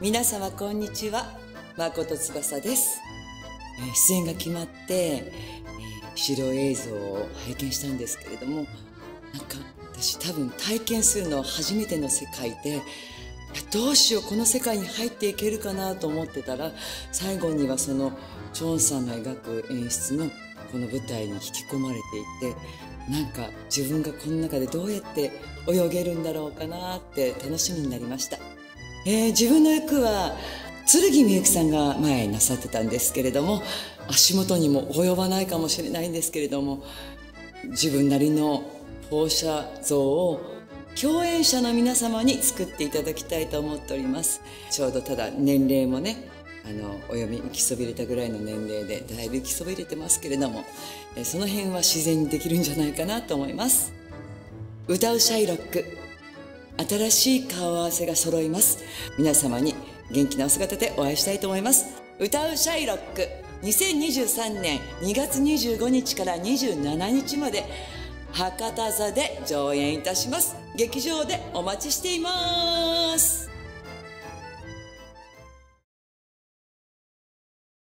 皆様こんにちは誠翼です、出演が決まって、資料映像を拝見したんですけれどもなんか私多分体験するのは初めての世界でどうしようこの世界に入っていけるかなと思ってたら最後にはそのチョンさんが描く演出のこの舞台に引き込まれていてなんか自分がこの中でどうやって泳げるんだろうかなって楽しみになりました。えー、自分の役は剣みゆきさんが前なさってたんですけれども足元にも及ばないかもしれないんですけれども自分なりの放射像を共演者の皆様に作っていただきたいと思っております。ちょうどただ年齢もねあのお読み行きそびれたぐらいの年齢でだいぶ行きそびれてますけれどもその辺は自然にできるんじゃないかなと思います。歌うシャイロック。新しい顔合わせが揃います。皆様に元気なお姿でお会いしたいと思います。歌うシャイロック。2023年2月25日から27日まで博多座で上演いたします。劇場でお待ちしています。